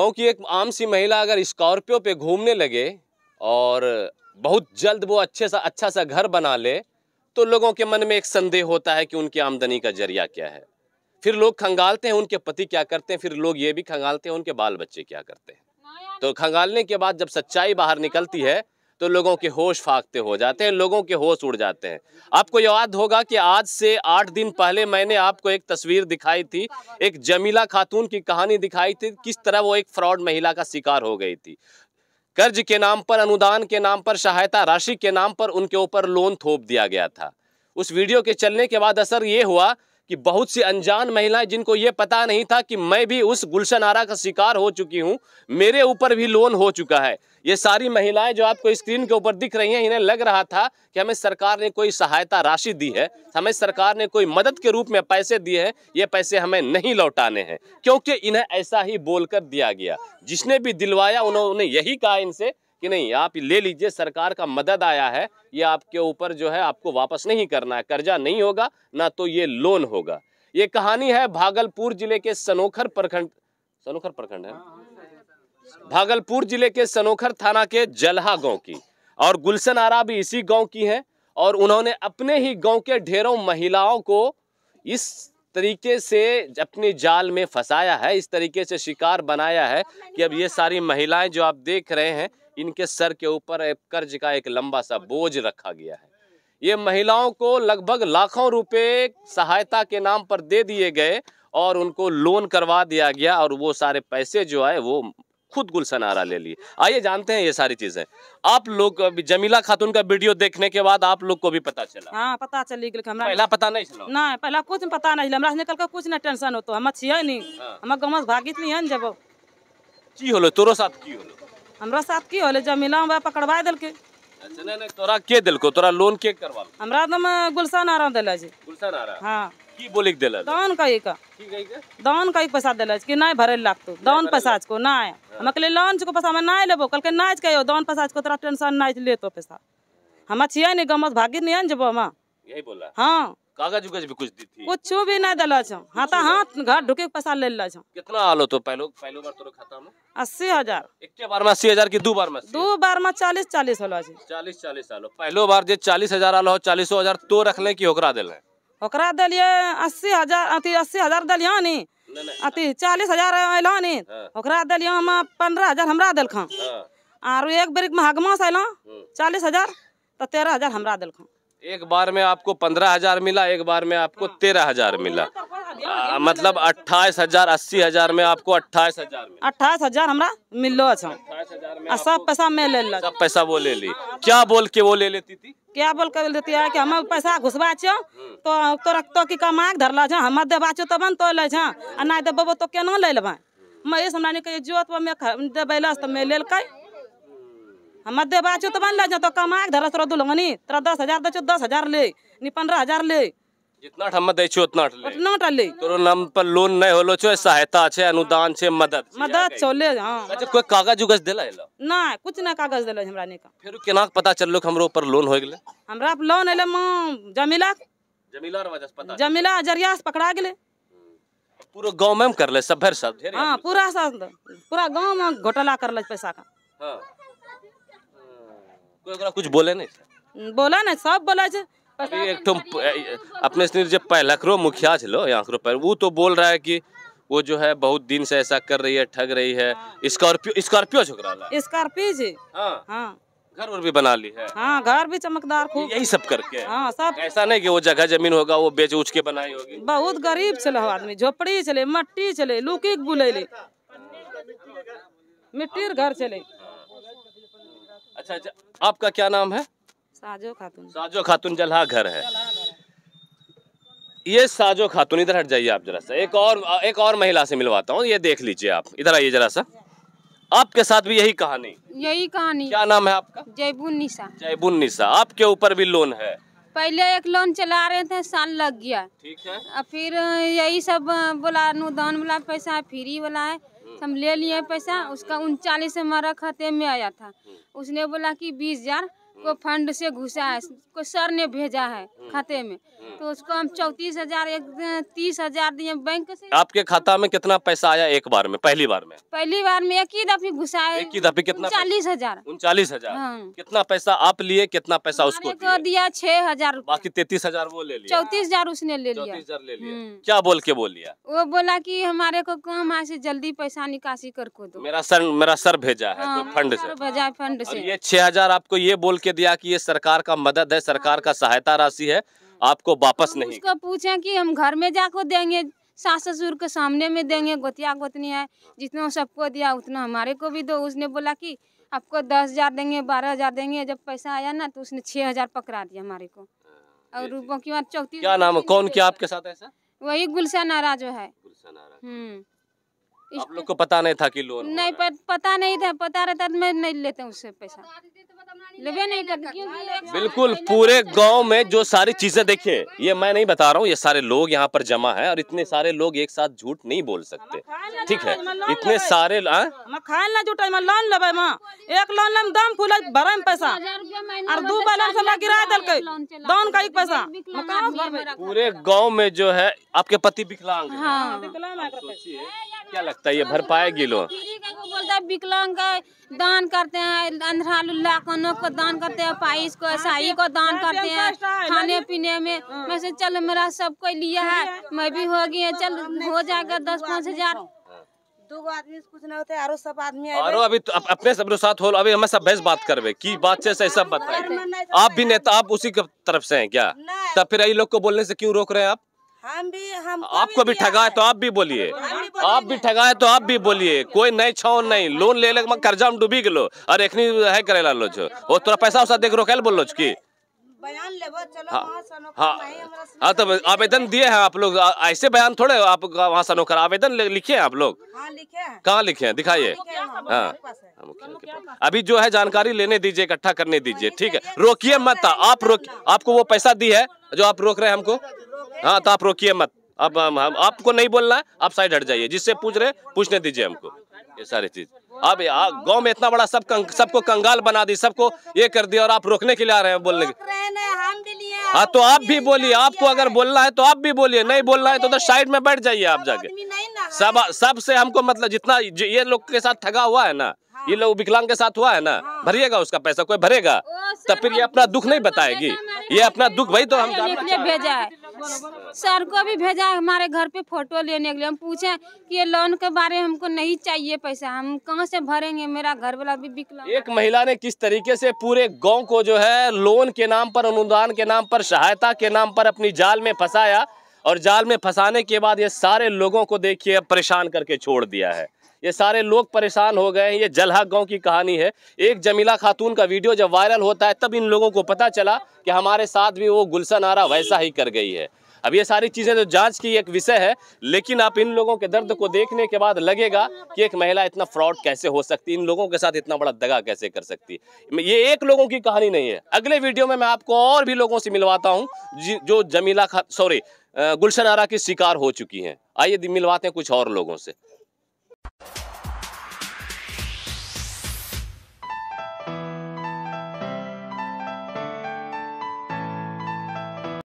क्योंकि एक आम सी महिला अगर स्कॉर्पियो पे घूमने लगे और बहुत जल्द वो अच्छे सा अच्छा सा घर बना ले तो लोगों के मन में एक संदेह होता है कि उनकी आमदनी का ज़रिया क्या है। फिर लोग खंगालते हैं उनके पति क्या करते हैं फिर लोग ये भी खंगालते हैं उनके बाल बच्चे क्या करते हैं। तो खंगालने के बाद जब सच्चाई बाहर निकलती है तो लोगों के होश फाकते हो जाते हैं, लोगों के होश उड़ जाते हैं। आपको याद होगा कि आज से आठ दिन पहले मैंने आपको एक तस्वीर दिखाई थी, एक जमीला खातून की कहानी दिखाई थी, किस तरह वो एक फ्रॉड महिला का शिकार हो गई थी। कर्ज के नाम पर, अनुदान के नाम पर, सहायता राशि के नाम पर उनके ऊपर लोन थोप दिया गया था। उस वीडियो के चलने के बाद असर ये हुआ कि बहुत सी अनजान महिलाएँ जिनको ये पता नहीं था कि मैं भी उस गुलशन आरा का शिकार हो चुकी हूँ, मेरे ऊपर भी लोन हो चुका है। ये सारी महिलाएँ जो आपको स्क्रीन के ऊपर दिख रही हैं, इन्हें लग रहा था कि हमें सरकार ने कोई सहायता राशि दी है, हमें सरकार ने कोई मदद के रूप में पैसे दिए हैं, ये पैसे हमें नहीं लौटाने हैं, क्योंकि इन्हें ऐसा ही बोलकर दिया गया। जिसने भी दिलवाया, उन्होंने यही कहा इनसे कि नहीं, आप ले लीजिए, सरकार का मदद आया है, ये आपके ऊपर जो है आपको वापस नहीं करना है, कर्जा नहीं होगा, ना तो ये लोन होगा। ये कहानी है भागलपुर ज़िले के सनोखर प्रखंड सनोखर प्रखंड है? भागलपुर ज़िले के सनोखर थाना के जलहा गाँव की, और गुलशन आरा भी इसी गाँव की है, और उन्होंने अपने ही गाँव के ढेरों महिलाओं को इस तरीके से अपने जाल में फंसाया है, इस तरीके से शिकार बनाया है कि अब ये सारी महिलाएँ जो आप देख रहे हैं इनके सर के ऊपर एक कर्ज का एक लंबा सा बोझ रखा गया है। ये महिलाओं को लगभग लाखों रुपए सहायता के नाम पर दे दिए गए और उनको लोन करवा दिया गया और वो सारे पैसे जो है वो खुद गुलशन आरा ले लिए। आइए जानते हैं ये सारी चीज़ें। आप लोग जमीला खातून का वीडियो देखने के बाद आप लोग को भी पता चला। हाँ पता चली गेल हमरा पहला पता नहीं चला। नहीं पहला कुछ पता नहीं हमरा निकल के कुछ नहीं टेंशन होतो। हम छियै नहीं। हाँ। हम गाँव भागित नहीं हन जब। की होलो? तोरो साथ की होलो? हमरा साथ की होले जमीला में पकड़वा देलके? अच्छा नहीं नहीं तोरा के दिलको? तोरा लोन के करवाल हमरा दम गुलशन आराम दिला छै। गुलशन आरा? हाँ। की बोले के दिला? दान का। की गई के? दान कही पैसा दिला कि नहीं भरे लागतो? दान पैसा को नहीं। हम कहले लोन को पैसा हम नहीं लेबो। कहलके नहीं कहियो दान पैसा को तोरा टेंशन नहीं लेतो पैसा। हम छियै नहीं गाँव से भागित नहीं जबो हम। यही बोला हाँ। कागज़ उगज भी कुछ दी थी? कुछ भी नहीं दिला छो। हाथा हाथ घर ढुके पैसा ले ला छो। कितना आलो तो पहलो पहलो बार तोरा खाता में? अस्सी हज़ार। एक बार में अस्सी हज़ार की दो बार में दू बार में चालीस चालीस होला छै। चालीस चालीस आलो। पहलो बार जे चालीस हज़ार आलो हो चालीसो हज़ार तो रखले की ओकरा दिले ओकरा देलिए अस्सी हज़ार अथी अस्सी हज़ार देलियो नी? अथी चालीस हज़ार अयलो नी? हाँ। ओकरा देलियो हम पंद्रह हज़ार हमरा देलखन। हाँ। आरो एक बेर में हगमा से हम्म। चालीस हज़ार तो तेरह हज़ार हमरा देलखन। एक बार में आपको पंद्रह हज़ार मिला एक बार में आपको तेरह हज़ार मिला। आ, मतलब अट्ठाईस हज़ार अस्सी हज़ार में आपको अट्ठाईस हज़ार अट्ठाईस हज़ार हमरा मिललो छो अट्ठाईस हज़ार में सब पैसा मैं ले लो। सब पैसा वो ले ली। क्या बोल के वो ले लेती थी? क्या बोल के देती है कि हम पैसा घुसबा छो तो तो की कमा के धरला छो हम देबा छो तब तो ले छो। आ नहीं देबो तो केना ले लेबै। मैं हमरा के जोत पर मैं देबैलस तो मैं लेलकै हम देबा छो तब न ले तो कमा के धरला तोरा दुलगनी। तोरा दस हज़ार दे दस हज़ार ले नी पंद्रह हज़ार ले। जितना ठम्मा दै छो उतना ले। उतना टा ले। तोरो नाम पर लोन नहीं होलो छो सहायता छे अनुदान छे मदद मदद छो ले हाँ। अच्छा कोई कागज़ उगज दिला एलो? नहीं कुछ नहीं कागज़ दिले हमरा नहीं का। फिर केना पता चललो कि हमरो ऊपर लोन हो गेले? हमरा लोन एले माँ जमीला। जमीला र वजह से पता जमीला ज़रिया से पकड़ा गेले। पूरा गाँव में हम कर ले सब भर सब हाँ पूरा सा पूरा गाँव में घोटाला करल पैसा का। हाँ। कोई ओकरा कुछ बोले नहीं बोला नहीं सब बोला छे एक ठो अपने से जो पहलकरो मुखिया छलो यहाँ पर वो तो बोल रहा है कि वो जो है बहुत दिन से ऐसा कर रही है ठग रही है। स्कॉर्पियो स्कॉर्पियो छोकरा स्कॉर्पियो छे हाँ। हाँ। घर और भी बना ली है। हाँ घर भी चमकदार खूब। यही सब करके। हाँ सब। ऐसा नहीं कि वो जगह ज़मीन होगा वो बेच उच के बनाई होगी। बहुत गरीब हो आदमी। झोपड़ी छले मट्टी छले लुकी बुलेले मिट्टी घर छले। अच्छा अच्छा। आपका क्या नाम है? साजो खातून। साजो खातून जलहा घर है। ये साजो खातून इधर हट जाइए आप जरा सा। एक और एक और महिला से मिलवाता हूँ ये देख लीजिए आप। इधर आइए जरा सा। आपके साथ भी यही कहानी? यही कहानी। क्या नाम है आपका? जयबुन निशा जयबुन निशा आपके ऊपर भी लोन है। पहले एक लोन चला रहे थे साल लग गया। ठीक है। फिर यही सब बोला अनुदान वाला पैसा फ्री वाला है। हम ले लिए पैसा उसका उनचालीस हमारा खाते में आया था। उसने बोला कि बीस हज़ार को फंड से घुसा है कोई सर ने भेजा है खाते में। तो उसको हम चौतीस हज़ार एक तीस हज़ार दिए बैंक से। आपके खाता में कितना पैसा आया एक बार में पहली बार में? पहली बार में एक ही दफे घुसा है। एक ही दफे कितना चालीस हज़ार। उनचालीस हज़ार? हाँ। कितना पैसा आप लिए कितना पैसा उसको हमारे दिया छह हज़ार बाकी तैतीस हज़ार वो ले लिया। चौतीस हज़ार उसने ले लिया। हज़ार ले लिया। हम्म। क्या बोल के बोल लिया? वो बोला की हमारे को काम है जल्दी पैसा निकासी कर को दो। मेरा सर मेरा सर भेजा है हाँ, फंड से। भेजा फंड से। ये छह हज़ार आपको ये बोल के दिया कि ये सरकार का मदद है सरकार का सहायता राशि है आपको वापस नहीं। उसको पूछे कि हम घर में जाकर देंगे सास ससुर के सामने में देंगे गोतिया गोतनी है जितना सबको दिया उतना हमारे को भी दो। उसने बोला कि आपको दस हज़ार देंगे बारह हज़ार देंगे जब पैसा आया ना तो उसने छह हज़ार पकड़ा दिया हमारे को। और रुपयों की बात चौतीस क्या नाम है? कौन किया आपके साथ ऐसा? वही गुलशन जो है। हम्म। इस आप लोग को पता नहीं था कि लोन नहीं प- पता नहीं था पता रहता तो मैं नहीं लेते उससे पैसा। लेबे नहीं करते क्योंकि बिल्कुल पूरे गाँव में जो सारी चीज़ें देखिए ये मैं नहीं बता रहा हूँ ये सारे लोग यहाँ पर जमा है और इतने सारे लोग एक साथ झूठ नहीं बोल सकते। ठीक है? इतने सारे हाँ? हम खाए ना जुटे में लोन माँ एक लोन लेम दम फूले भरे में पैसा। और दू वाला गिरा लोन चला दान का एक पैसा। पूरे गाँव में जो है आपके पति विकलांग हैं। हाँ क्या लगता है ये भर पाएगी को बोलता है विकलांग का दान करते हैं अंधरा लुल्ला कानों को दान करते हैं पाइस को साई को दान करते हैं खाने पीने में मैं से चल मेरा सब कोई लिया है मैं भी हो गई है चल हो जाएगा दस पाँच हज़ार। दो आदमी से कुछ नहीं होते आरो सब आदमी और अभी तो अप- अपने सब साथ हो अभी हमें सब बहस बात करबे की बात से सब बताए। आप भी नेता आप उसी के तरफ़ से हैं क्या? तब फिर यही लोग को बोलने से क्यों रोक रहे हैं आप? हम भी हम आपको भी ठगाए तो आप भी बोलिए। आप भी ठगाए तो आप भी बोलिए। कोई नहीं छाव नहीं लोन ले ले के कर्जा में डूबी गेलो। और एखनी है करेला लो छो। वो तोरा पैसा उसा देख रोकेल बोल लो की? बयान लेबो चलो हाँ हाँ। हाँ तो आवेदन दिए हैं आप लोग। ऐसे बयान थोड़े आप वहाँ से नौकर। आवेदन लिखे हैं आप लोग? हाँ हैं। कहाँ लिखे हैं? दिखाइए। हाँ। है हाँ। अभी जो है जानकारी लेने दीजिए इकट्ठा करने दीजिए ठीक है? रोकिए मत आप रोक आपको वो पैसा दी है जो आप रोक रहे हैं हमको? हाँ तो आप रोकिए मत। अब हम, हम आपको नहीं बोलना है आप साइड हट जाइए। जिससे पूछ रहे पूछने दीजिए हमको। ये सारी चीज़। अब गाँव में इतना बड़ा सब कंग, सबको कंगाल बना दी सबको ये कर दिया और आप रोकने के लिए आ रहे हैं बोलने के हैं हैं, हाँ तो आप भी बोलिए। आपको अगर बोलना है तो आप भी बोलिए नहीं बोलना है तो उधर साइड में बैठ जाइए आप जाके। सब सबसे हमको मतलब जितना ये लोग के साथ ठगा हुआ है ना ये लोग विकलांग के साथ हुआ है ना भरिएगा उसका पैसा कोई भरेगा तो फिर ये अपना दुख नहीं बताएगी। ये अपना दुख भाई तो हम के भेजा है। सर को भी भेजा हमारे घर पे फ़ोटो लेने के लिए। हम पूछे कि ये लोन के बारे में हमको नहीं चाहिए पैसा। हम कहाँ से भरेंगे? मेरा घर वाला भी विकलांग एक महिला ने किस तरीके से पूरे गाँव को जो है लोन के नाम पर, अनुदान के नाम पर, सहायता के नाम पर अपनी जाल में फंसाया और जाल में फंसाने के बाद ये सारे लोगों को देखिए, परेशान करके छोड़ दिया है। ये सारे लोग परेशान हो गए हैं। ये जलहा गाँव की कहानी है। एक जमीला खातून का वीडियो जब वायरल होता है, तब इन लोगों को पता चला कि हमारे साथ भी वो गुलशन आरा वैसा ही कर गई है। अब ये सारी चीज़ें तो जाँच की एक विषय है, लेकिन आप इन लोगों के दर्द को देखने के बाद लगेगा कि एक महिला इतना फ्रॉड कैसे हो सकती, इन लोगों के साथ इतना बड़ा दगा कैसे कर सकती। ये एक लोगों की कहानी नहीं है। अगले वीडियो में मैं आपको और भी लोगों से मिलवाता हूँ, जो जमीला खा सॉरी गुलशन आरा की शिकार हो चुकी हैं। आइए मिलवाते हैं कुछ और लोगों से।